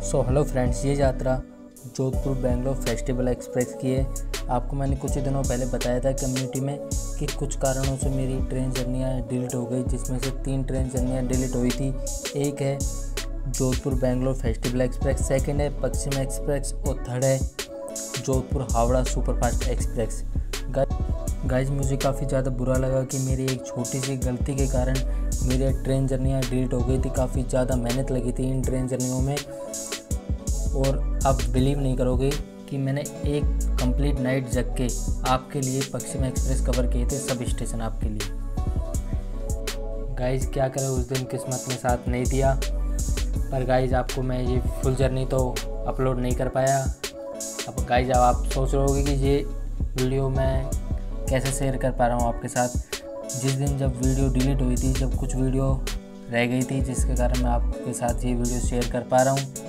So hello friends ये यात्रा Jodhpur Bangalore festival express की है। आपको मैंने कुछ दिनों पहले बताया था कम्युनिटी में कि कुछ कारणों से मेरी ट्रेन जर्नियाँ डिलीट हो गई, जिसमें से तीन ट्रेन जर्नियाँ डिलीट हुई थी। एक है Jodhpur Bangalore festival express second है पश्चिम एक्सप्रेस और थर्ड है Jodhpur Howrah superfast express guys मुझे काफ़ी ज़्यादा बुरा लगा कि मेरी एक छोटी सी गलती के कारण मेरी ट्रेन जर्नियाँ डिलीट हो गई थी। काफ़ी ज़्यादा मेहनत लगी थी इन ट्रेन जर्नियों में। और आप बिलीव नहीं करोगे कि मैंने एक कंप्लीट नाइट जग के आपके लिए पश्चिम एक्सप्रेस कवर किए थे सब स्टेशन आपके लिए। गाइज़, क्या करें, उस दिन किस्मत ने साथ नहीं दिया, पर गाइज़, आपको मैं ये फुल जर्नी तो अपलोड नहीं कर पाया। अब गाइज़, अब आप सोच रहे होगे कि ये वीडियो मैं कैसे शेयर कर पा रहा हूँ आपके साथ? जिस दिन जब वीडियो डिलीट हुई थी, जब कुछ वीडियो रह गई थी, जिसके कारण मैं आपके साथ ये वीडियो शेयर कर पा रहा हूँ।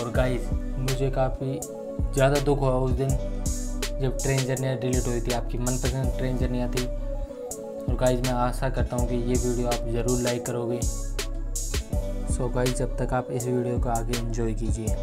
और गाइस मुझे काफ़ी ज़्यादा दुख हुआ उस दिन जब ट्रेन जर्नियाँ डिलीट हुई थी, आपकी मनपसंद ट्रेन जर्नियाँ थी। और गाइज़ मैं आशा करता हूँ कि ये वीडियो आप ज़रूर लाइक करोगे। सो so गाइज़ जब तक आप इस वीडियो को आगे इन्जॉय कीजिए।